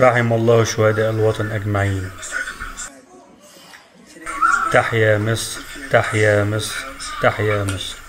رحم الله شهداء الوطن أجمعين. تحيا مصر تحيا مصر تحيا مصر.